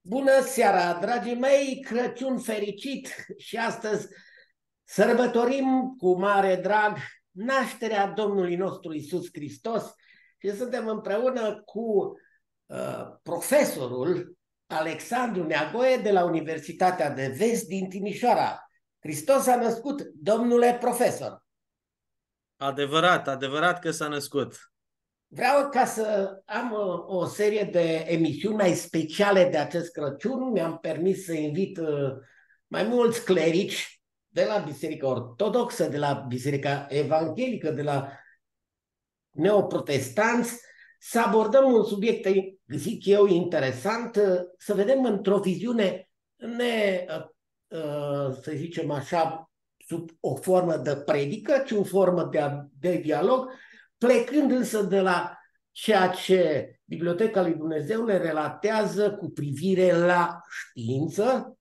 Bună seara, dragii mei, Crăciun fericit și astăzi sărbătorim cu mare drag nașterea Domnului nostru Isus Hristos și suntem împreună cu uh, profesorul Alexandru Neagoe de la Universitatea de Vest din Timișoara. Hristos a născut, domnule profesor. Adevărat, adevărat că s-a născut. Vreau ca să am o, o serie de emisiuni mai speciale de acest Crăciun. Mi-am permis să invit uh, mai mulți clerici de la Biserica Ortodoxă, de la Biserica Evanghelică, de la neoprotestanți, să abordăm un subiect, zic eu, interesant, uh, să vedem într-o viziune ne, uh, să zicem așa, sub o formă de predică, ci o formă de, de dialog, plecând însă de la ceea ce Biblioteca lui Dumnezeu le relatează cu privire la știință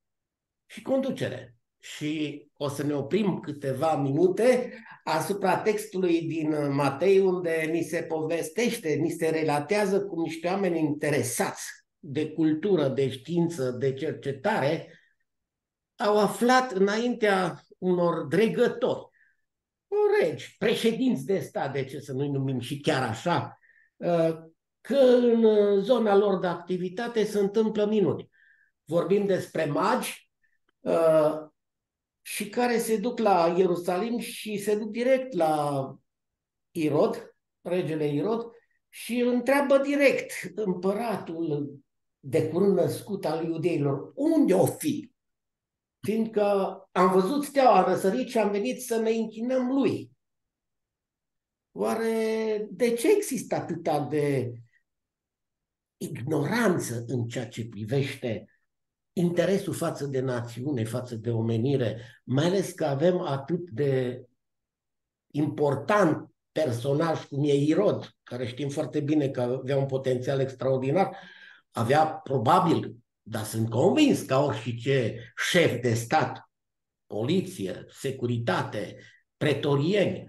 și conducere. Și o să ne oprim câteva minute asupra textului din Matei, unde ni se povestește, ni se relatează cum niște oameni interesați de cultură, de știință, de cercetare, au aflat înaintea unor dregători regi, președinți de stat, de ce să nu-i numim și chiar așa, uh, că în zona lor de activitate se întâmplă minuni. Vorbim despre magi uh, și care se duc la Ierusalim și se duc direct la Irod, regele Irod, și îl întreabă direct împăratul de curând născut al iudeilor, unde o fi? Fiindcă am văzut steaua răsărit și am venit să ne închinăm lui. Oare de ce există atâta de ignoranță în ceea ce privește interesul față de națiune, față de omenire, mai ales că avem atât de important personaj cum e Irod, care știm foarte bine că avea un potențial extraordinar, avea probabil dar sunt convins că orice șef de stat, poliție, securitate, pretorieni,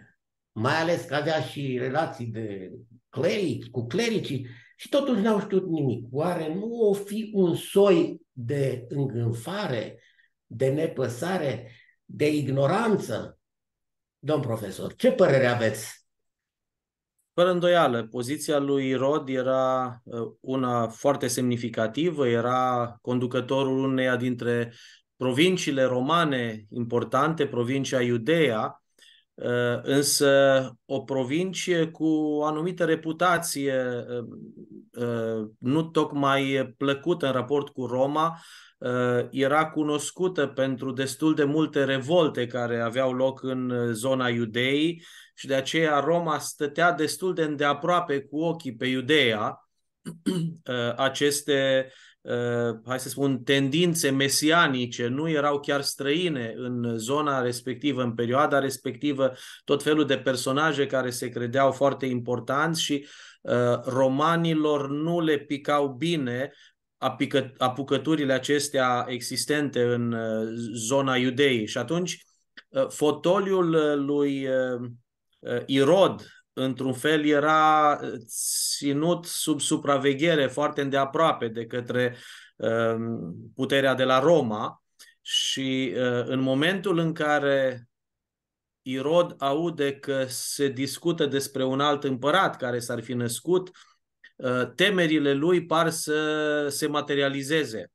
mai ales că avea și relații de clerici, cu clericii, și totuși n-au știut nimic. Oare nu o fi un soi de îngânfare, de nepăsare, de ignoranță? Domn profesor, ce părere aveți fără îndoială, poziția lui Rod era uh, una foarte semnificativă, era conducătorul uneia dintre provinciile romane importante, provincia Iudeea, uh, însă o provincie cu o anumită reputație uh, nu tocmai plăcută în raport cu Roma, era cunoscută pentru destul de multe revolte care aveau loc în zona Iudeii, și de aceea Roma stătea destul de îndeaproape cu ochii pe Iudeea uh, aceste, uh, hai să spun, tendințe mesianice nu erau chiar străine în zona respectivă, în perioada respectivă, tot felul de personaje care se credeau foarte importanți și uh, romanilor nu le picau bine apucăturile acestea existente în zona Iudeii. Și atunci fotoliul lui Uh, Irod, într-un fel, era uh, ținut sub supraveghere foarte îndeaproape de către um, puterea de la Roma și uh, în momentul în care Irod aude că se discută despre un alt împărat care s-ar fi născut, temerile lui par să se materializeze.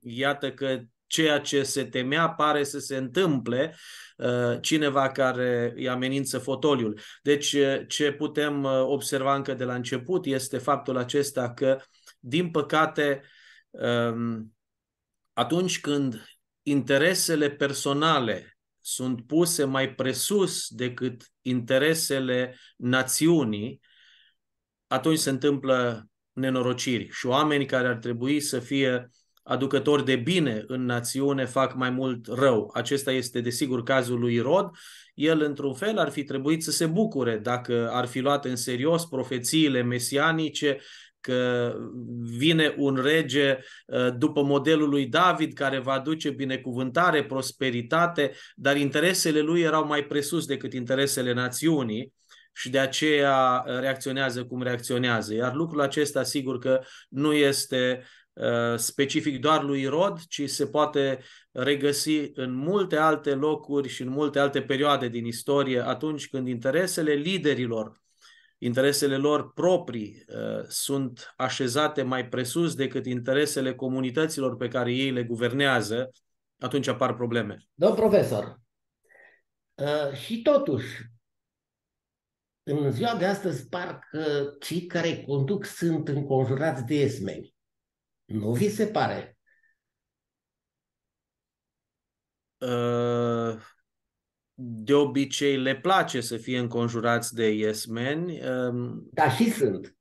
Iată că ceea ce se temea pare să se întâmple Uh, cineva care îi amenință fotoliul. Deci uh, ce putem uh, observa încă de la început este faptul acesta că, din păcate, um, atunci când interesele personale sunt puse mai presus decât interesele națiunii, atunci se întâmplă nenorociri și oameni care ar trebui să fie aducători de bine în națiune fac mai mult rău. Acesta este desigur cazul lui Irod. El, într-un fel, ar fi trebuit să se bucure dacă ar fi luat în serios profețiile mesianice că vine un rege uh, după modelul lui David care va aduce binecuvântare, prosperitate, dar interesele lui erau mai presus decât interesele națiunii și de aceea reacționează cum reacționează. Iar lucrul acesta, sigur că nu este specific doar lui Rod, ci se poate regăsi în multe alte locuri și în multe alte perioade din istorie atunci când interesele liderilor interesele lor proprii uh, sunt așezate mai presus decât interesele comunităților pe care ei le guvernează, atunci apar probleme. Domn profesor, uh, și totuși, în ziua de astăzi, parcă cei care conduc sunt înconjurați de esmeni. Nu vi se pare? Uh, de obicei le place să fie înconjurați de yes-men. Um, da, și sunt.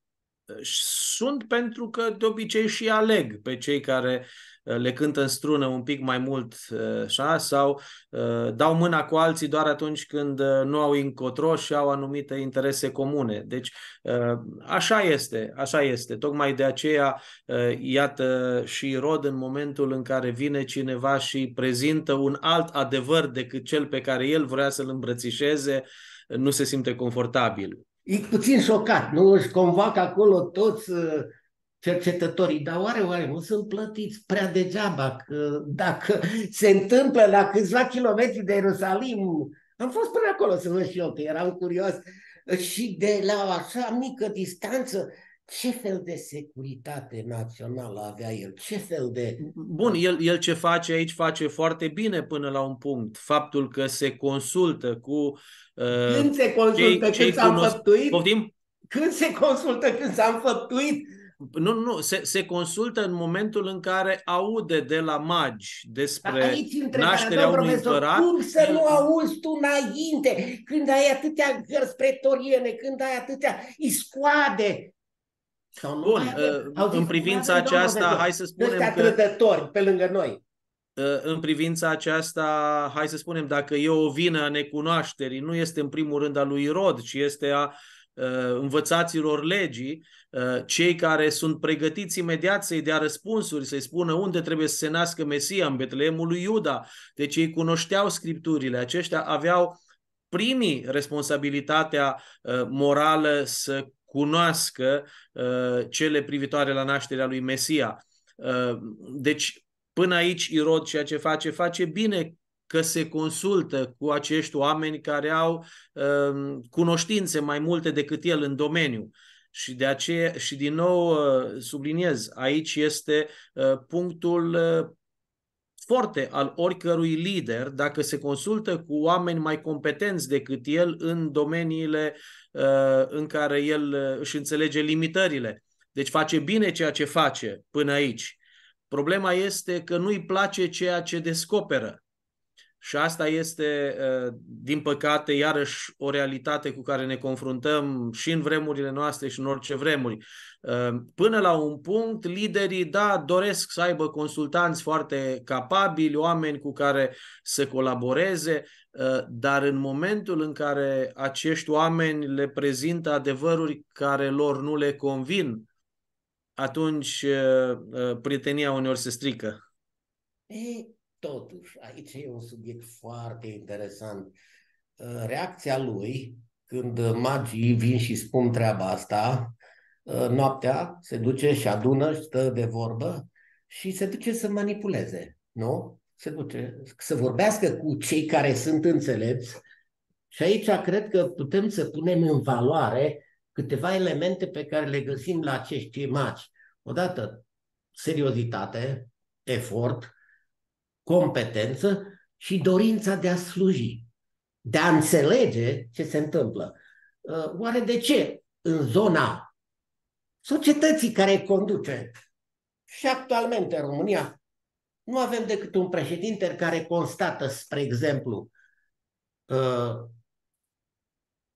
Sunt pentru că de obicei și aleg pe cei care Uh, le cântă în strună un pic mai mult uh, așa, sau uh, dau mâna cu alții doar atunci când nu au încotro și au anumite interese comune. Deci așa este, așa este. Tocmai de aceea, iată și Rod în momentul în care vine cineva și prezintă un alt adevăr decât cel pe care el vrea să-l îmbrățișeze, nu se simte confortabil. E puțin șocat, nu? Își convoacă acolo toți cercetătorii, dar oare, oare nu sunt plătiți prea degeaba? Că dacă se întâmplă la câțiva kilometri de Ierusalim, am fost până acolo să văd și eu, că eram curios, și de la o așa mică distanță, ce fel de securitate națională avea el? Ce fel de... Bun, el, el ce face aici face foarte bine până la un punct. Faptul că se consultă cu... Uh, când se consultă? Cei, când cei s-a cunosc... înfăptuit? Poftim? Când se consultă? Când s-a înfăptuit? Nu, nu, se, se consultă în momentul în care aude de la magi despre Aici, nașterea unui împărat. Cum să nu auzi tu înainte, când ai atâtea gărzi pretoriene, când ai atâtea iscoade, sau Bun, uh, în privința aceasta, hai să spunem că... pe lângă noi. Uh, în privința aceasta, hai să spunem, dacă e o vină a necunoașterii, nu este în primul rând a lui Rod, ci este a Uh, învățaților legii, uh, cei care sunt pregătiți imediat să-i dea răspunsuri, să-i spună unde trebuie să se nască Mesia, în Betleemul lui Iuda. Deci ei cunoșteau scripturile, aceștia aveau primii responsabilitatea uh, morală să cunoască cele privitoare la nașterea lui Mesia. Deci, până aici, Irod ceea ce face, face bine că se consultă cu acești oameni care au uh, cunoștințe mai multe decât el în domeniu. Și de aceea, și din nou uh, subliniez, aici este uh, punctul uh, forte al oricărui lider dacă se consultă cu oameni mai competenți decât el în domeniile uh, în care el uh, își înțelege limitările. Deci face bine ceea ce face până aici. Problema este că nu-i place ceea ce descoperă. Și asta este, uh, din păcate, iarăși o realitate cu care ne confruntăm și în vremurile noastre și în orice vremuri. Uh, până la un punct, liderii, da, doresc să aibă consultanți foarte capabili, oameni cu care să colaboreze, uh, dar în momentul în care acești oameni le prezintă adevăruri care lor nu le convin, atunci prietenia uneori se strică. Ei, Totuși, aici e un subiect foarte interesant. Uh, reacția lui, când magii vin și spun treaba asta, uh, noaptea se duce și adună și stă de vorbă și se duce să manipuleze, nu? Se duce să vorbească cu cei care sunt înțelepți și aici cred că putem să punem în valoare câteva elemente pe care le găsim la acești magi. Odată, seriozitate, efort, competență și dorința de a sluji, de a înțelege ce se întâmplă. Uh, oare de ce în zona societății care conduce și actualmente în România nu avem decât un președinte care constată, spre exemplu, uh,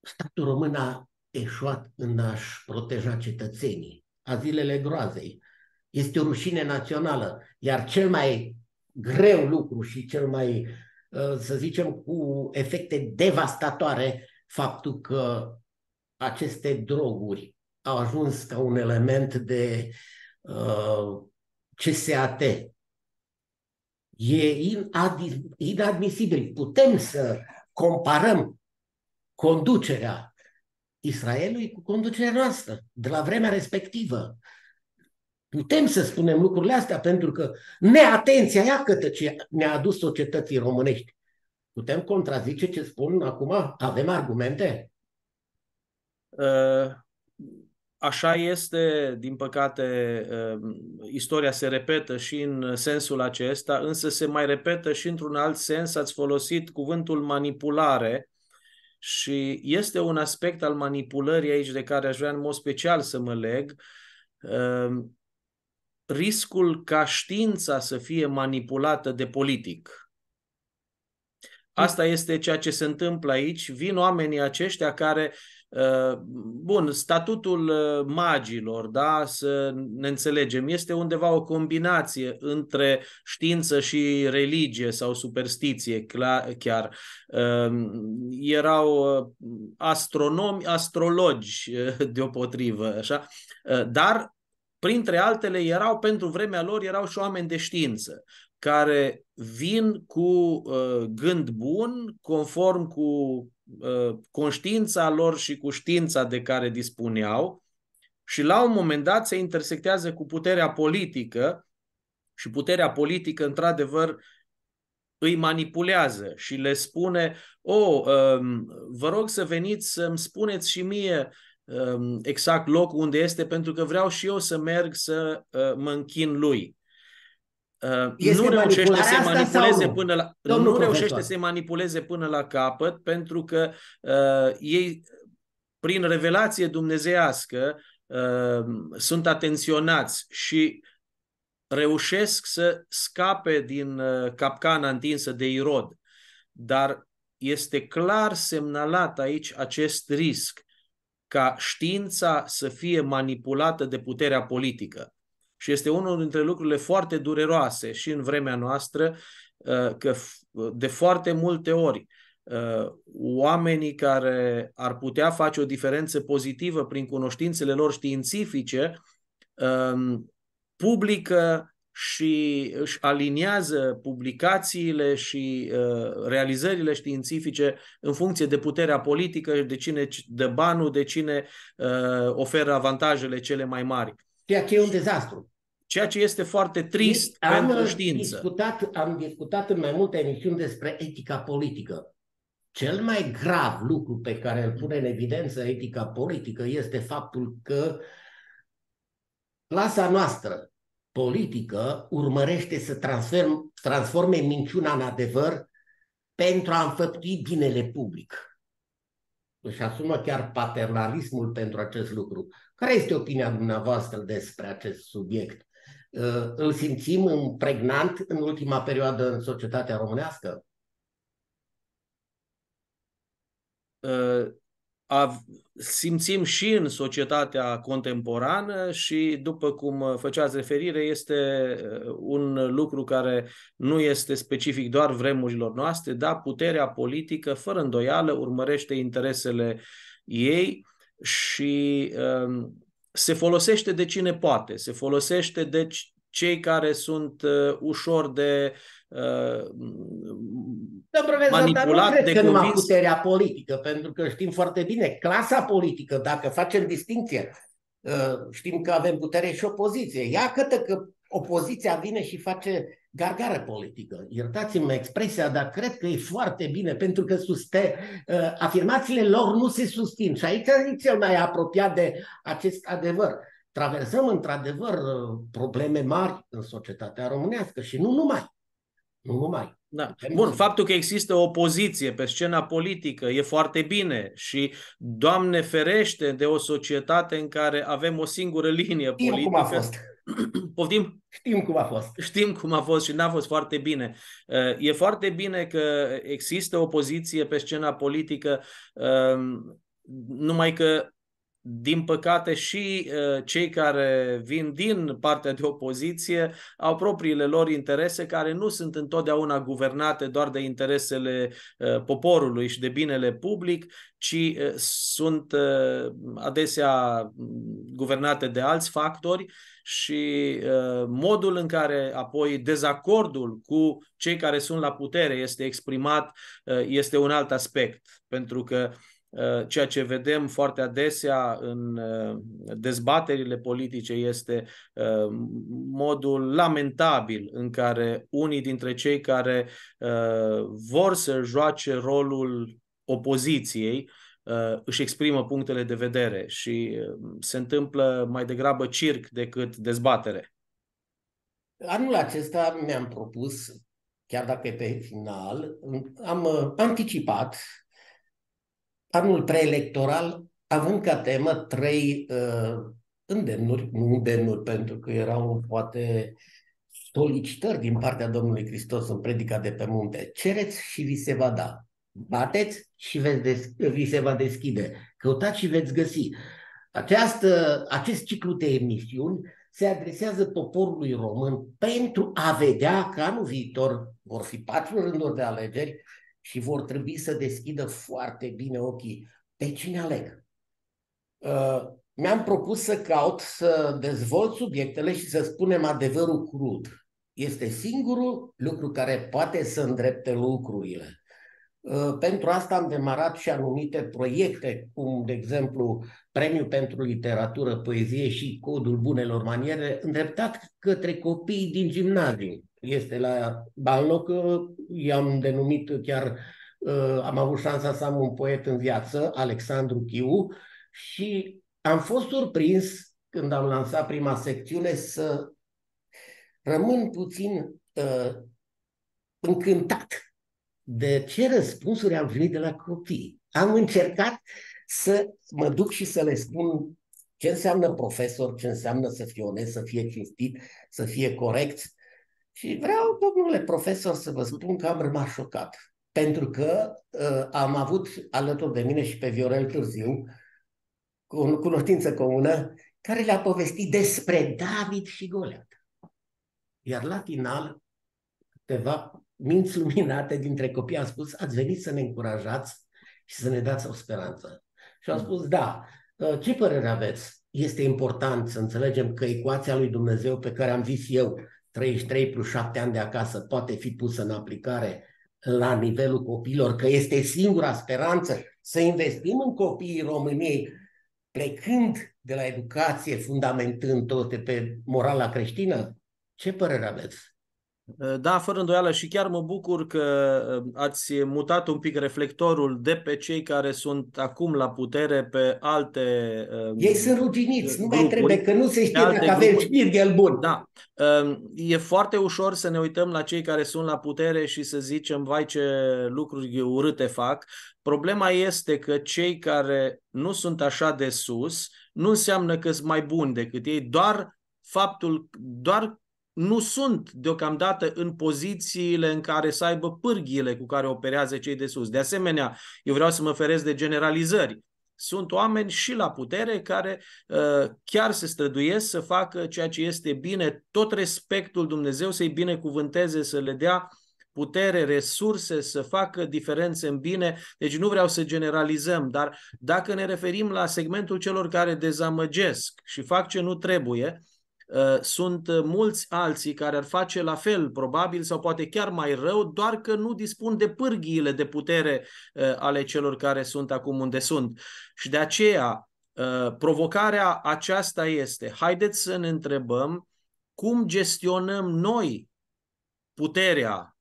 statul român a eșuat în a-și proteja cetățenii, a zilele groazei. Este o rușine națională, iar cel mai greu lucru și cel mai, uh, să zicem, cu efecte devastatoare faptul că aceste droguri au ajuns ca un element de uh, CSAT. E inadmisibil. Putem să comparăm conducerea Israelului cu conducerea noastră de la vremea respectivă. Putem să spunem lucrurile astea pentru că neatenția, ea cătă ce ne-a adus societății românești. Putem contrazice ce spun acum? Avem argumente? Uh, așa este, din păcate, uh, istoria se repetă și în sensul acesta, însă se mai repetă și într-un alt sens. Ați folosit cuvântul manipulare și este un aspect al manipulării aici de care aș vrea în mod special să mă leg. Uh, riscul ca știința să fie manipulată de politic. Asta este ceea ce se întâmplă aici. Vin oamenii aceștia care uh, Bun, statutul uh, magilor, da, să ne înțelegem, este undeva o combinație între știință și religie sau superstiție, chiar. Uh, erau astronomi, astrologi deopotrivă, așa, dar printre altele erau pentru vremea lor erau și oameni de știință care vin cu uh, gând bun, conform cu uh, conștiința lor și cu știința de care dispuneau și la un moment dat se intersectează cu puterea politică și puterea politică într-adevăr îi manipulează și le spune, o, oh, um, vă rog să veniți să-mi spuneți și mie um, exact locul unde este, pentru că vreau și eu să merg să uh, mă închin lui. Uh, este nu reușește să manipuleze până la Domnul nu reușește să manipuleze până la capăt pentru că uh, ei prin revelație dumnezeiască uh, sunt atenționați și reușesc să scape din uh, capcana întinsă de Irod. Dar este clar semnalat aici acest risc ca știința să fie manipulată de puterea politică. Și este unul dintre lucrurile foarte dureroase și în vremea noastră, uh, că de foarte multe ori uh, oamenii care ar putea face o diferență pozitivă prin cunoștințele lor științifice um, publică și își aliniază publicațiile și uh, realizările științifice în funcție de puterea politică, de cine dă banul, de cine oferă avantajele cele mai mari. Ceea ce e un dezastru. Ceea ce este foarte trist am pentru știință. Discutat, am discutat în mai multe emisiuni despre etica politică. Cel mai grav lucru pe care îl pune în evidență etica politică este faptul că clasa noastră politică urmărește să transform, transforme minciuna în adevăr pentru a înfăptui binele public. Își asumă chiar paternalismul pentru acest lucru. Care este opinia dumneavoastră despre acest subiect? Uh, îl simțim pregnant în ultima perioadă în societatea românească? Uh, simțim și în societatea contemporană și, după cum făceați referire, este uh, un lucru care nu este specific doar vremurilor noastre, dar puterea politică, fără îndoială, urmărește interesele ei și um, se folosește de cine poate, se folosește de cei care sunt uh, ușor de uh, manipulat, nu cred de că convins. numai puterea politică, pentru că știm foarte bine, clasa politică, dacă facem distinție, uh, știm că avem putere și opoziție. Ia câtă că opoziția vine și face gargară politică. Iertați-mi expresia, dar cred că e foarte bine, pentru că suste, uh, afirmațiile lor nu se susțin. Și aici e cel mai apropiat de acest adevăr. Traversăm într-adevăr uh, probleme mari în societatea românească și nu numai. Nu numai. Da. Bun, faptul că există o opoziție pe scena politică e foarte bine și, Doamne ferește, de o societate în care avem o singură linie Știm politică. cum a fost. Poftim? Știm cum a fost. Știm cum a fost și n-a fost foarte bine. Uh, e foarte bine că există opoziție pe scena politică, um, numai că din păcate și uh, cei care vin din partea de opoziție au propriile lor interese care nu sunt întotdeauna guvernate doar de interesele uh, poporului și de binele public, ci uh, sunt adesea guvernate de alți factori și modul în care apoi dezacordul cu cei care sunt la putere este exprimat este un alt aspect, pentru că Uh, ceea ce vedem foarte adesea în uh, dezbaterile politice este uh, modul lamentabil în care unii dintre cei care vor să joace rolul opoziției își exprimă punctele de vedere și se întâmplă mai degrabă circ decât dezbatere. Anul acesta mi-am propus, chiar dacă e pe final, am anticipat anul preelectoral, având ca temă trei uh, îndemnuri, nu îndemnuri, pentru că erau poate solicitări din partea Domnului Hristos în predica de pe munte. Cereți și vi se va da. Bateți și veți des- vi se va deschide. Căutați și veți găsi. Această, acest ciclu de emisiuni se adresează poporului român pentru a vedea că anul viitor vor fi patru rânduri de alegeri și vor trebui să deschidă foarte bine ochii pe cine aleg. Uh, mi-am propus să caut să dezvolt subiectele și să spunem adevărul crud. Este singurul lucru care poate să îndrepte lucrurile. Uh, pentru asta am demarat și anumite proiecte, cum, de exemplu, Premiul pentru Literatură, Poezie și Codul Bunelor Maniere, îndreptat către copiii din gimnaziu este la Balnoc, i-am denumit chiar, uh, am avut șansa să am un poet în viață, Alexandru Chiu, și am fost surprins când am lansat prima secțiune să rămân puțin uh, încântat de ce răspunsuri am primit de la copii. Am încercat să mă duc și să le spun ce înseamnă profesor, ce înseamnă să fie onest, să fie cinstit, să fie corect, și vreau, domnule profesor, să vă spun că am rămas șocat. Pentru că uh, am avut alături de mine și pe Viorel Târziu, cu o cunoștință comună, care le-a povestit despre David și Goliat. Iar la final, câteva minți luminate dintre copii au spus, ați venit să ne încurajați și să ne dați o speranță. Și au spus, da, uh, ce părere aveți? Este important să înțelegem că ecuația lui Dumnezeu pe care am zis eu, 33 plus 7 ani de acasă poate fi pusă în aplicare la nivelul copiilor, că este singura speranță să investim în copiii României, plecând de la educație, fundamentând toate pe morala creștină? Ce părere aveți? Uh, da, fără îndoială și chiar mă bucur că uh, ați mutat un pic reflectorul de pe cei care sunt acum la putere pe alte uh, Ei sunt ruginiți, nu mai trebuie, că nu se știe dacă avem șpirghel bun. Da, e foarte ușor să ne uităm la cei care sunt la putere și să zicem, vai ce lucruri urâte fac. Problema este că cei care nu sunt așa de sus nu înseamnă că sunt mai buni decât ei, doar faptul, doar nu sunt deocamdată în pozițiile în care să aibă pârghiile cu care operează cei de sus. De asemenea, eu vreau să mă feresc de generalizări. Sunt oameni și la putere care uh, chiar se străduiesc să facă ceea ce este bine, tot respectul Dumnezeu să-i binecuvânteze, să le dea putere, resurse, să facă diferențe în bine. Deci nu vreau să generalizăm, dar dacă ne referim la segmentul celor care dezamăgesc și fac ce nu trebuie, Uh, sunt uh, mulți alții care ar face la fel, probabil, sau poate chiar mai rău, doar că nu dispun de pârghiile de putere uh, ale celor care sunt acum unde sunt. Și de aceea, provocarea aceasta este, haideți să ne întrebăm cum gestionăm noi puterea,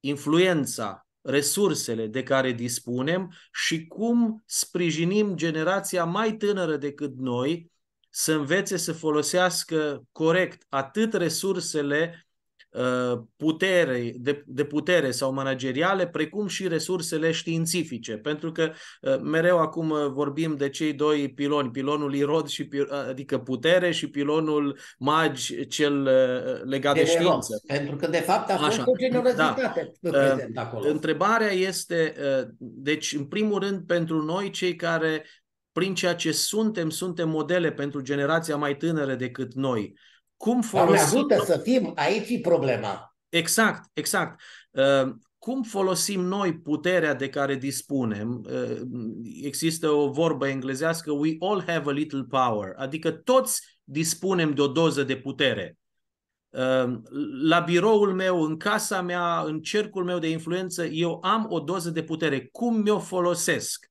influența, resursele de care dispunem și cum sprijinim generația mai tânără decât noi să învețe să folosească corect atât resursele uh, putere, de, de putere sau manageriale, precum și resursele științifice. Pentru că uh, mereu acum vorbim de cei doi piloni, pilonul Irod, și, adică putere, și pilonul Magi, cel uh, legat de, de știință. Pentru că, de fapt, a fost Așa, o generozitate da. prezent acolo. Întrebarea este, deci, în primul rând, pentru noi, cei care prin ceea ce suntem, suntem modele pentru generația mai tânără decât noi. Cum folosim... Doamne ajută să fim, aici e problema. Exact, exact. Uh, cum folosim noi puterea de care dispunem? Uh, există o vorbă englezească, we all have a little power, adică toți dispunem de o doză de putere. Uh, la biroul meu, în casa mea, în cercul meu de influență, eu am o doză de putere. Cum mi-o folosesc?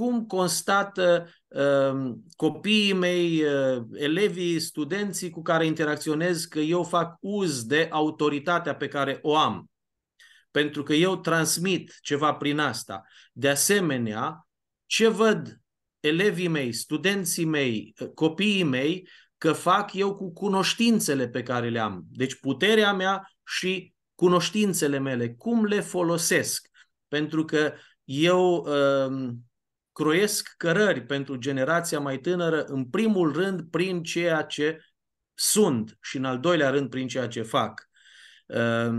Cum constată uh, copiii mei, uh, elevii, studenții cu care interacționez că eu fac uz de autoritatea pe care o am. Pentru că eu transmit ceva prin asta. De asemenea, ce văd elevii mei, studenții mei, uh, copiii mei, că fac eu cu cunoștințele pe care le am. Deci puterea mea și cunoștințele mele, cum le folosesc. Pentru că eu uh, croiesc cărări pentru generația mai tânără, în primul rând prin ceea ce sunt și în al doilea rând prin ceea ce fac. Uh,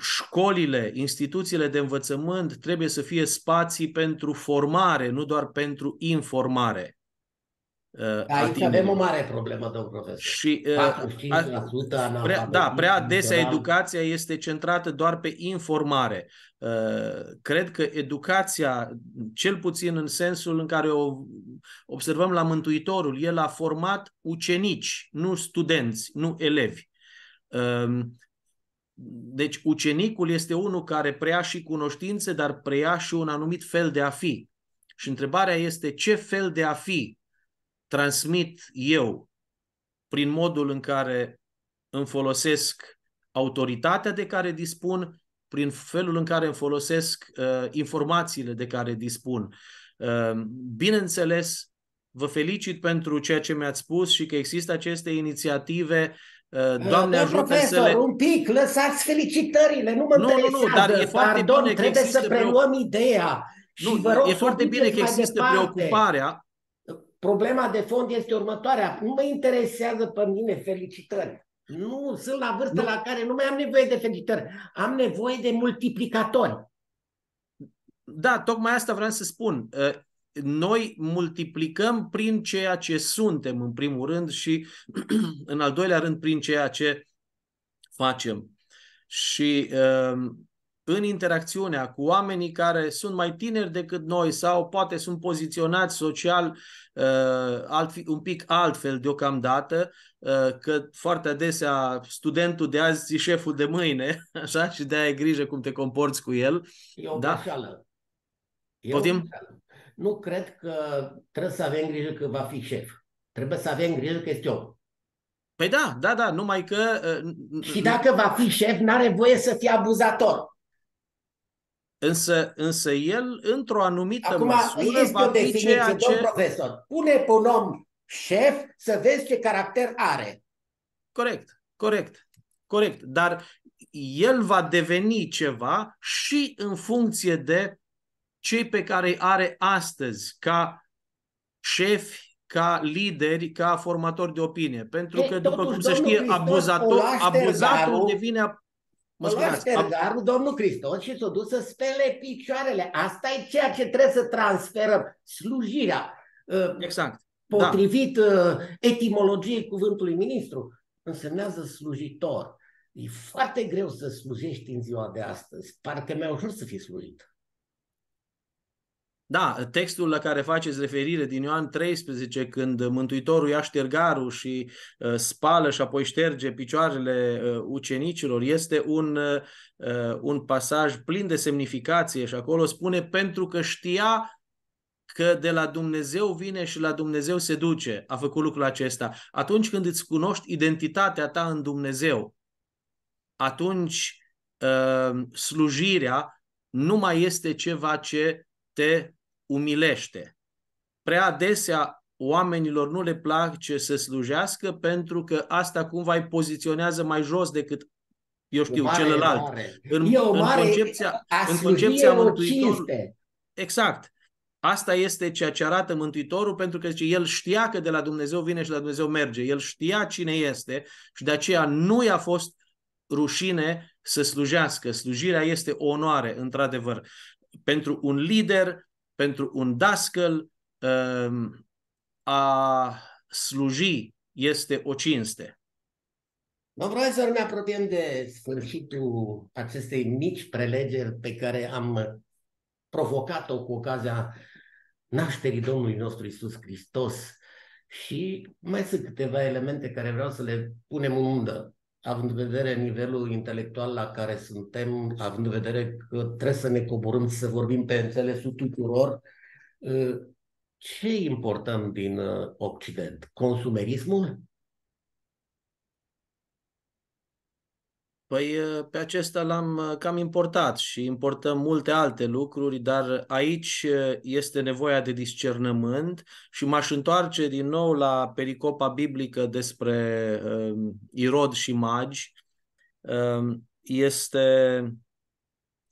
școlile, instituțiile de învățământ trebuie să fie spații pentru formare, nu doar pentru informare. Uh, Aici avem o mare problemă, domnul profesor. Și, uh, 45% prea, Da, prea adesea educația este centrată doar pe informare. Uh, cred că educația, cel puțin în sensul în care o observăm la Mântuitorul, el a format ucenici, nu studenți, nu elevi. Uh, deci ucenicul este unul care preia și cunoștințe, dar preia și un anumit fel de a fi. Și întrebarea este ce fel de a fi transmit eu prin modul în care îmi folosesc autoritatea de care dispun, prin felul în care îmi folosesc uh, informațiile de care dispun. Uh, bineînțeles, vă felicit pentru ceea ce mi-ați spus și că există aceste inițiative uh, Doamne ajută profesor, să le... un pic, lăsați felicitările, nu mă nu, Nu, nu, dar e foarte Pardon, bine că trebuie să preluăm ideea. Nu, și vă rog e foarte bine că există departe. preocuparea Problema de fond este următoarea. Nu mă interesează pe mine felicitări. Nu, sunt la vârstă nu. la care nu mai am nevoie de felicitări. Am nevoie de multiplicatori. Da, tocmai asta vreau să spun. Ă, noi multiplicăm prin ceea ce suntem, în primul rând, și în al doilea rând, prin ceea ce facem. Și ă, în interacțiunea cu oamenii care sunt mai tineri decât noi sau poate sunt poziționați social uh, alt, un pic altfel deocamdată, uh, că foarte adesea studentul de azi e șeful de mâine, așa, și de-aia ai grijă cum te comporți cu el. E o da? E Poftim? Nu cred că trebuie să avem grijă că va fi șef. Trebuie să avem grijă că este om. Păi da, da, da, numai că... Uh, și dacă va fi șef, n-are voie să fie abuzator. Însă, însă el, într-o anumită Acum, măsură, este va o fi ceea ce... profesor. Pune pe un om șef să vezi ce caracter are. Corect, corect, corect. Dar el va deveni ceva și în funcție de cei pe care îi are astăzi ca șefi, ca lideri, ca formatori de opinie. Pentru e, că, după cum se știe, abuzator, abuzatul devine Mă scuzați. Tergarul, domnul Hristos și s-a dus să spele picioarele. Asta e ceea ce trebuie să transferăm. Slujirea. Uh, exact. Potrivit da. etimologiei cuvântului ministru, însemnează slujitor. E foarte greu să slujești în ziua de astăzi. Parcă mai ușor să fii slujit. Da, textul la care faceți referire din Ioan 13, când Mântuitorul ia ștergarul și uh, spală și apoi șterge picioarele uh, ucenicilor, este un, uh, un pasaj plin de semnificație și acolo spune pentru că știa că de la Dumnezeu vine și la Dumnezeu se duce. A făcut lucrul acesta. Atunci când îți cunoști identitatea ta în Dumnezeu, atunci uh, slujirea nu mai este ceva ce te umilește. Prea adesea oamenilor nu le place să slujească pentru că asta cumva îi poziționează mai jos decât eu știu, mare, celălalt. Mare. În, e o în mare concepția, în concepția Mântuitorului. Exact. Asta este ceea ce arată Mântuitorul, pentru că zice, el știa că de la Dumnezeu vine și de la Dumnezeu merge. El știa cine este și de aceea nu i-a fost rușine să slujească. Slujirea este o onoare, într-adevăr. Pentru un lider, pentru un dascăl um, a sluji este o cinste. Domnul profesor, ne apropiem de sfârșitul acestei mici prelegeri pe care am provocat-o cu ocazia nașterii Domnului nostru Isus Hristos și mai sunt câteva elemente care vreau să le punem în undă având în vedere nivelul intelectual la care suntem, având în vedere că trebuie să ne coborâm, să vorbim pe înțelesul tuturor, Ce e important din Occident? Consumerismul? Păi pe acesta l-am cam importat și importăm multe alte lucruri, dar aici este nevoia de discernământ și m-aș întoarce din nou la pericopa biblică despre uh, Irod și magi. Uh, este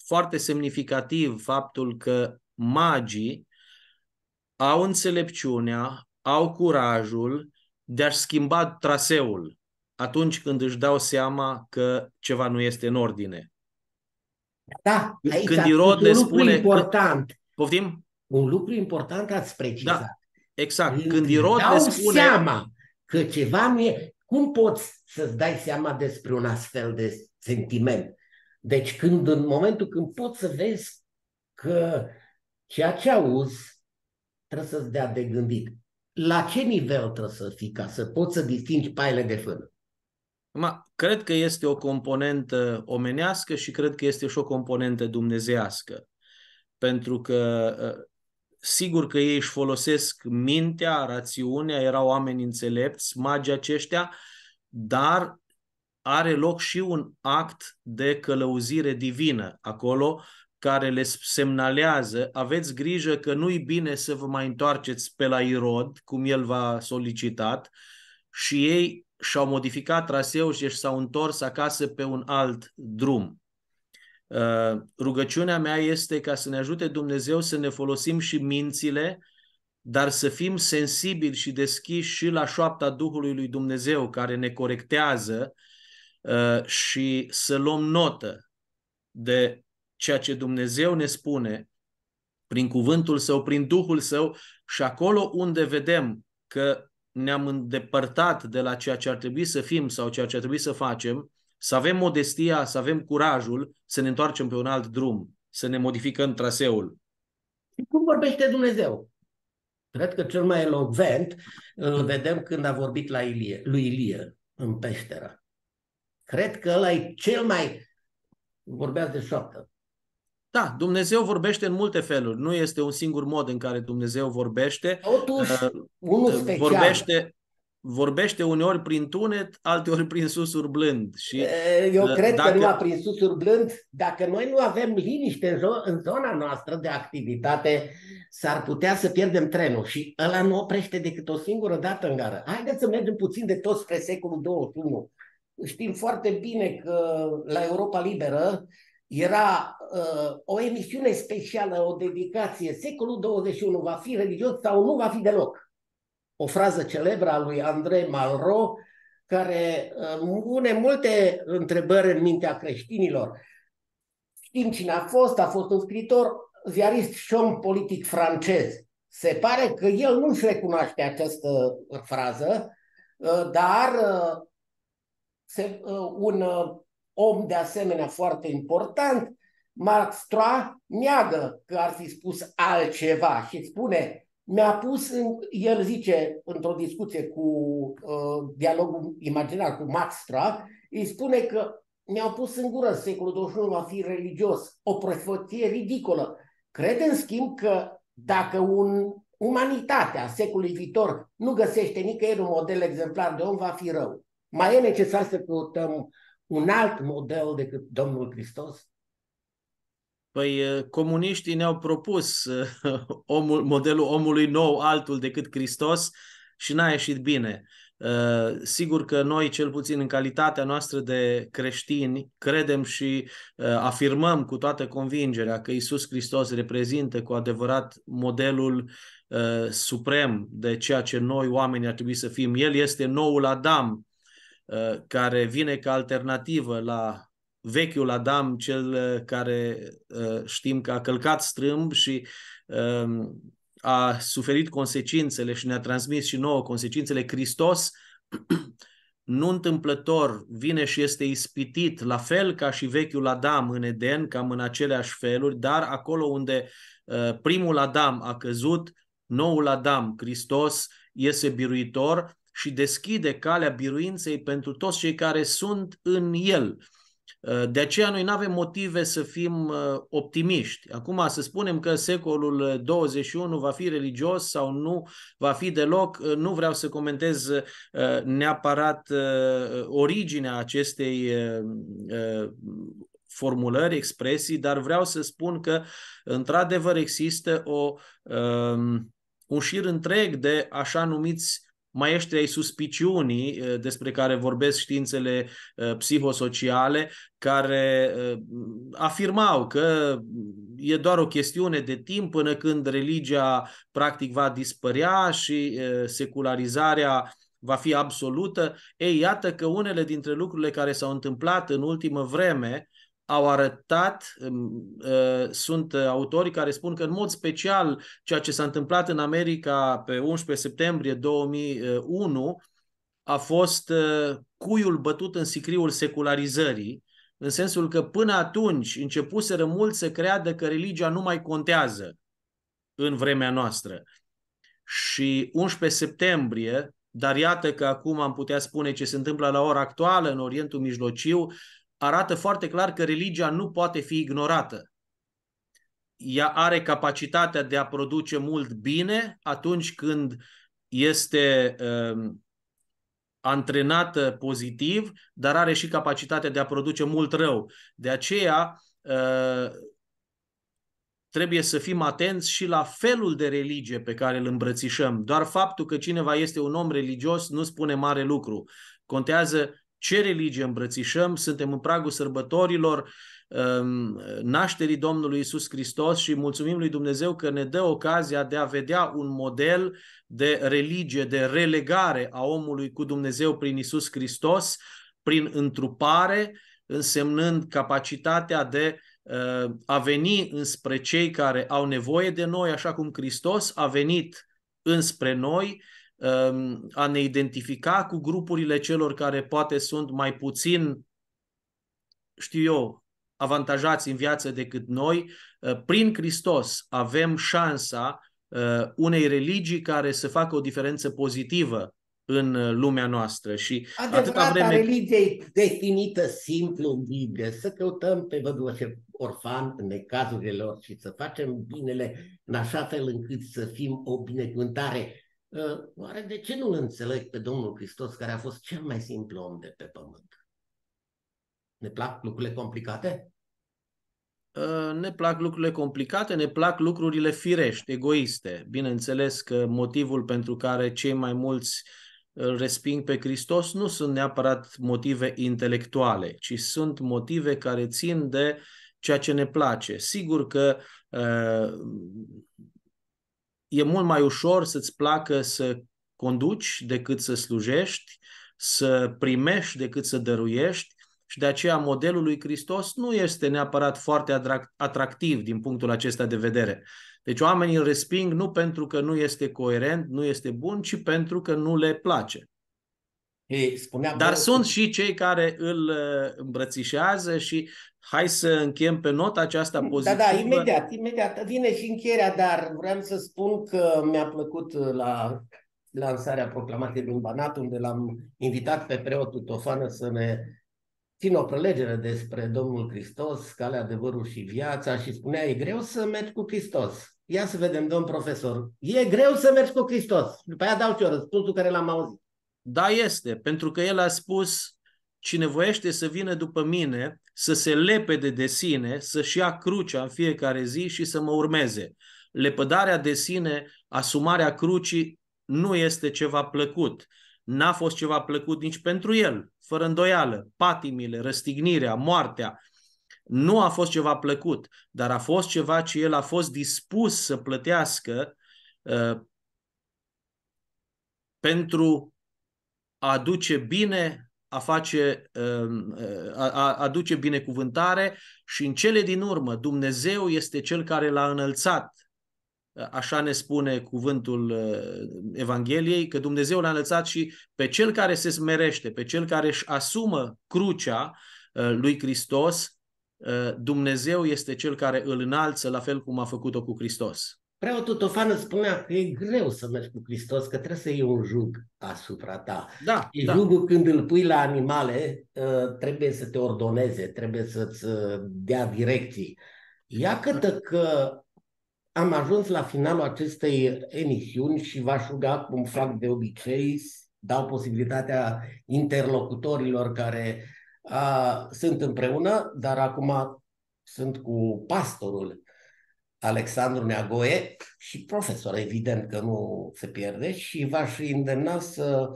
foarte semnificativ faptul că magii au înțelepciunea, au curajul de a-și schimba traseul atunci când își dau seama că ceva nu este în ordine. Da, aici când Irod ne spune important. Că... Poftim? Un lucru important ați precizat. Da, exact. Când, când Irod dau ne spune... seama că ceva nu e... Cum poți să-ți dai seama despre un astfel de sentiment? Deci când în momentul când poți să vezi că ceea ce auzi trebuie să-ți dea de gândit. La ce nivel trebuie să fii ca să poți să distingi paile de fână? Ma, cred că este o componentă omenească și cred că este și o componentă dumnezească. Pentru că ă, sigur că ei își folosesc mintea, rațiunea, erau oameni înțelepți, magii aceștia, dar are loc și un act de călăuzire divină acolo care le semnalează, aveți grijă că nu-i bine să vă mai întoarceți pe la Irod, cum el v-a solicitat, și ei și-au modificat traseul și s-au întors acasă pe un alt drum. Uh, rugăciunea mea este ca să ne ajute Dumnezeu să ne folosim și mințile, dar să fim sensibili și deschiși și la șoapta Duhului lui Dumnezeu care ne corectează uh, și să luăm notă de ceea ce Dumnezeu ne spune prin cuvântul său, prin Duhul său și acolo unde vedem că ne-am îndepărtat de la ceea ce ar trebui să fim sau ceea ce ar trebui să facem, să avem modestia, să avem curajul să ne întoarcem pe un alt drum, să ne modificăm traseul. Cum vorbește Dumnezeu? Cred că cel mai elocvent îl vedem când a vorbit la Ilie, lui Ilie în peșteră. Cred că ăla e cel mai... Vorbeați de șoaptă. Da, Dumnezeu vorbește în multe feluri. Nu este un singur mod în care Dumnezeu vorbește. Totuși, uh, unul special. Vorbește, vorbește uneori prin tunet, alteori prin susuri blând. Și, Eu uh, cred dacă... că numai prin susuri blând, dacă noi nu avem liniște în, zo- în zona noastră de activitate, s-ar putea să pierdem trenul și ăla nu oprește decât o singură dată în gară. Haideți să mergem puțin de tot spre secolul 21. Știm foarte bine că la Europa Liberă era uh, o emisiune specială, o dedicație, secolul 21 va fi religios sau nu va fi deloc. O frază celebră a lui Andrei Malraux, care uh, pune multe întrebări în mintea creștinilor. Știm cine a fost, a fost un scritor, ziarist și om politic francez. Se pare că el nu-și recunoaște această frază, uh, dar uh, se, uh, un om de asemenea foarte important, Mark Stra neagă că ar fi spus altceva și spune, mi-a pus, în, el zice într-o discuție cu uh, dialogul imaginar cu Max Stra, îi spune că mi-au pus în gură secolul 21 va fi religios, o profeție ridicolă. Crede în schimb că dacă un umanitatea secolului viitor nu găsește nicăieri un model exemplar de om, va fi rău. Mai e necesar să căutăm un alt model decât Domnul Hristos? Păi comuniștii ne-au propus omul, modelul omului nou, altul decât Hristos și n-a ieșit bine. Sigur că noi, cel puțin în calitatea noastră de creștini, credem și afirmăm cu toată convingerea că Isus Hristos reprezintă cu adevărat modelul suprem de ceea ce noi oamenii ar trebui să fim. El este noul Adam, Uh, care vine ca alternativă la vechiul Adam, cel uh, care uh, știm că a călcat strâmb și um, a suferit consecințele și ne-a transmis și nouă consecințele, Hristos nu întâmplător vine și este ispitit, la fel ca și vechiul Adam în Eden, cam în aceleași feluri, dar acolo unde primul Adam a căzut, noul Adam, Hristos, iese biruitor și deschide calea biruinței pentru toți cei care sunt în el. Uh, de aceea noi nu avem motive să fim uh, optimiști. Acum să spunem că secolul 21 va fi religios sau nu va fi deloc, uh, nu vreau să comentez neapărat originea acestei formulări, expresii, dar vreau să spun că într-adevăr există o, um, un șir întreg de așa numiți maestri ai suspiciunii eh, despre care vorbesc științele eh, psihosociale, care eh, afirmau că e doar o chestiune de timp până când religia practic va dispărea și secularizarea va fi absolută. Ei, iată că unele dintre lucrurile care s-au întâmplat în ultimă vreme au arătat, um, uh, sunt autori care spun că în mod special ceea ce s-a întâmplat în America pe 11 septembrie 2001 a fost uh, cuiul bătut în sicriul secularizării, în sensul că până atunci începuseră mult să creadă că religia nu mai contează în vremea noastră. Și 11 septembrie, dar iată că acum am putea spune ce se întâmplă la ora actuală în Orientul Mijlociu, arată foarte clar că religia nu poate fi ignorată. Ea are capacitatea de a produce mult bine atunci când este uh, antrenată pozitiv, dar are și capacitatea de a produce mult rău. De aceea uh, trebuie să fim atenți și la felul de religie pe care îl îmbrățișăm. Doar faptul că cineva este un om religios nu spune mare lucru. Contează ce religie îmbrățișăm, suntem în pragul sărbătorilor um, nașterii Domnului Isus Hristos și mulțumim lui Dumnezeu că ne dă ocazia de a vedea un model de religie, de relegare a omului cu Dumnezeu prin Isus Hristos, prin întrupare, însemnând capacitatea de uh, a veni înspre cei care au nevoie de noi, așa cum Hristos a venit înspre noi Um, a ne identifica cu grupurile celor care poate sunt mai puțin, știu eu, avantajați în viață decât noi, uh, prin Hristos avem șansa uh, unei religii care să facă o diferență pozitivă în uh, lumea noastră. Și Adevărata vreme... religie e definită simplu în Biblie, să căutăm pe văduvă și orfan în necazurile lor și să facem binele în așa fel încât să fim o binecuvântare Uh, oare de ce nu-L înțeleg pe Domnul Hristos, care a fost cel mai simplu om de pe pământ? Ne plac lucrurile complicate? Uh, ne plac lucrurile complicate, ne plac lucrurile firești, egoiste. Bineînțeles că motivul pentru care cei mai mulți îl resping pe Hristos nu sunt neapărat motive intelectuale, ci sunt motive care țin de ceea ce ne place. Sigur că uh, e mult mai ușor să-ți placă să conduci decât să slujești, să primești decât să dăruiești și de aceea modelul lui Hristos nu este neapărat foarte atractiv din punctul acesta de vedere. Deci oamenii îl resping nu pentru că nu este coerent, nu este bun, ci pentru că nu le place. Ei, spunea Dar sunt și cei care îl uh, îmbrățișează și hai să închem pe nota aceasta pozitivă. Da, da, imediat, imediat. Vine și încheierea, dar vreau să spun că mi-a plăcut uh, la lansarea proclamației din Banat, unde l-am invitat pe preotul Tofană să ne țin o prelegere despre Domnul Hristos, calea, adevărul și viața și spunea, e greu să mergi cu Hristos. Ia să vedem, domn profesor, e greu să mergi cu Hristos. După aia dau și eu răspunsul care l-am auzit. Da, este, pentru că el a spus, cine voiește să vină după mine, să se lepede de sine, să-și ia crucea în fiecare zi și să mă urmeze. Lepădarea de sine, asumarea crucii, nu este ceva plăcut. N-a fost ceva plăcut nici pentru el, fără îndoială. Patimile, răstignirea, moartea, nu a fost ceva plăcut, dar a fost ceva ce el a fost dispus să plătească uh, pentru a aduce bine, a face, um, a, a aduce binecuvântare și în cele din urmă Dumnezeu este Cel care l-a înălțat. Așa ne spune cuvântul uh, Evangheliei, că Dumnezeu l-a înălțat și pe cel care se smerește, pe cel care își asumă crucea uh, lui Hristos, uh, Dumnezeu este cel care îl înalță la fel cum a făcut-o cu Hristos. Preotul Tofană spunea că e greu să mergi cu Hristos, că trebuie să iei un jug asupra ta. Da, Și da. jugul când îl pui la animale, uh, trebuie să te ordoneze, trebuie să-ți uh, dea direcții. Iată că am ajuns la finalul acestei emisiuni și v-aș ruga, cum fac de obicei, dau posibilitatea interlocutorilor care a, sunt împreună, dar acum sunt cu pastorul Alexandru Neagoe și profesor, evident că nu se pierde și v-aș îndemna să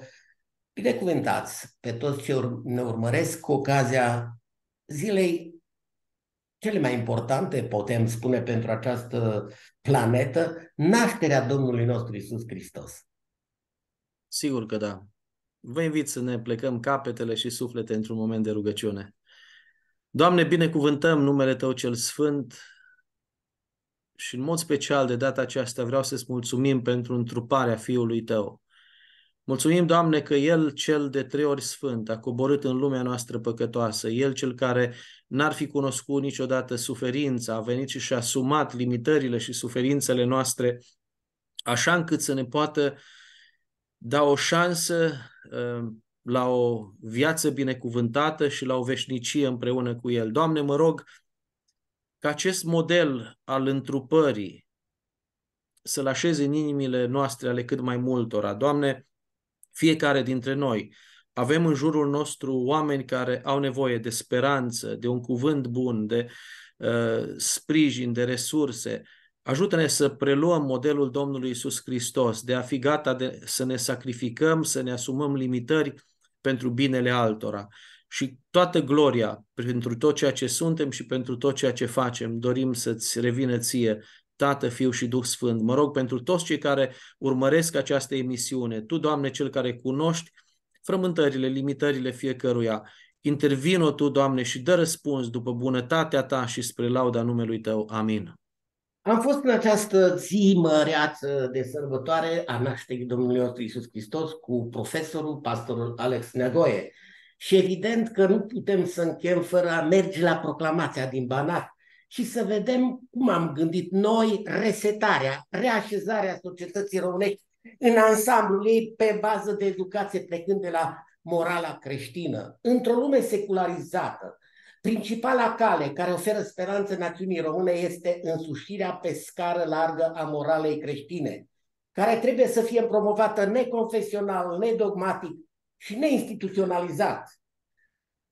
binecuvântați pe toți ce ne urmăresc cu ocazia zilei cele mai importante, putem spune, pentru această planetă, nașterea Domnului nostru Isus Hristos. Sigur că da. Vă invit să ne plecăm capetele și suflete într-un moment de rugăciune. Doamne, binecuvântăm numele Tău cel Sfânt și în mod special de data aceasta vreau să-ți mulțumim pentru întruparea Fiului Tău. Mulțumim, Doamne, că El, cel de trei ori sfânt, a coborât în lumea noastră păcătoasă. El, cel care n-ar fi cunoscut niciodată suferința, a venit și și-a asumat limitările și suferințele noastre, așa încât să ne poată da o șansă uh, la o viață binecuvântată și la o veșnicie împreună cu El. Doamne, mă rog ca acest model al întrupării să-l așeze în inimile noastre ale cât mai multora. Doamne, fiecare dintre noi avem în jurul nostru oameni care au nevoie de speranță, de un cuvânt bun, de uh, sprijin, de resurse. Ajută-ne să preluăm modelul Domnului Isus Hristos, de a fi gata de, să ne sacrificăm, să ne asumăm limitări pentru binele altora. Și toată gloria pentru tot ceea ce suntem și pentru tot ceea ce facem, dorim să-ți revină ție, Tată, Fiu și Duh Sfânt. Mă rog pentru toți cei care urmăresc această emisiune. Tu, Doamne, cel care cunoști frământările, limitările fiecăruia, intervino Tu, Doamne, și dă răspuns după bunătatea Ta și spre lauda numelui Tău. Amin. Am fost în această zi măreață de sărbătoare a nașterii Domnului nostru Iisus Hristos cu profesorul, pastorul Alex Negoie. Și evident că nu putem să închem fără a merge la proclamația din Banat și să vedem cum am gândit noi resetarea, reașezarea societății românești în ansamblul ei pe bază de educație plecând de la morala creștină. Într-o lume secularizată, principala cale care oferă speranță națiunii române este însușirea pe scară largă a moralei creștine, care trebuie să fie promovată neconfesional, nedogmatic și neinstituționalizat.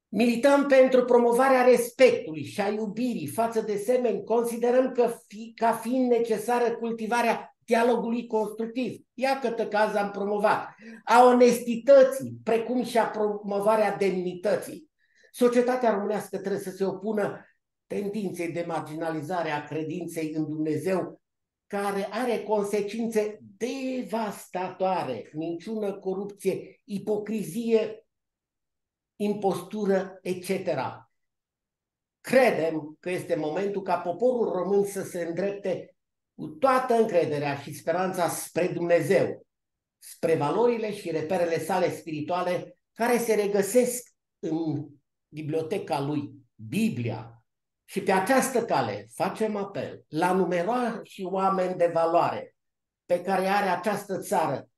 Milităm pentru promovarea respectului și a iubirii față de semeni. Considerăm că fi, ca fiind necesară cultivarea dialogului constructiv. Iată caz am promovat. A onestității, precum și a promovarea demnității. Societatea românească trebuie să se opună tendinței de marginalizare a credinței în Dumnezeu, care are consecințe devastatoare, minciună, corupție, ipocrizie, impostură, etc. Credem că este momentul ca poporul român să se îndrepte cu toată încrederea și speranța spre Dumnezeu, spre valorile și reperele sale spirituale care se regăsesc în biblioteca lui, Biblia. Și pe această cale facem apel la numeroși oameni de valoare pe care are această țară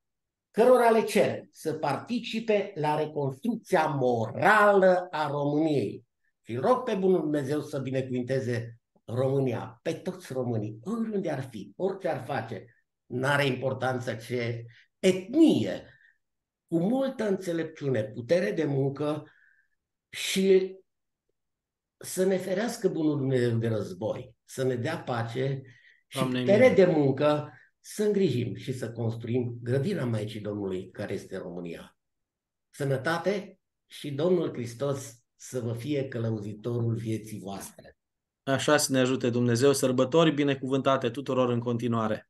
cărora le cerem să participe la reconstrucția morală a României. Și rog pe Bunul Dumnezeu să binecuvinteze România, pe toți românii, oriunde ar fi, orice ar face, n-are importanță ce etnie, cu multă înțelepciune, putere de muncă și să ne ferească Bunul Dumnezeu de război, să ne dea pace și Doamne putere de muncă să îngrijim și să construim grădina Maicii Domnului care este România. Sănătate și Domnul Hristos să vă fie călăuzitorul vieții voastre. Așa să ne ajute Dumnezeu, sărbători binecuvântate tuturor în continuare.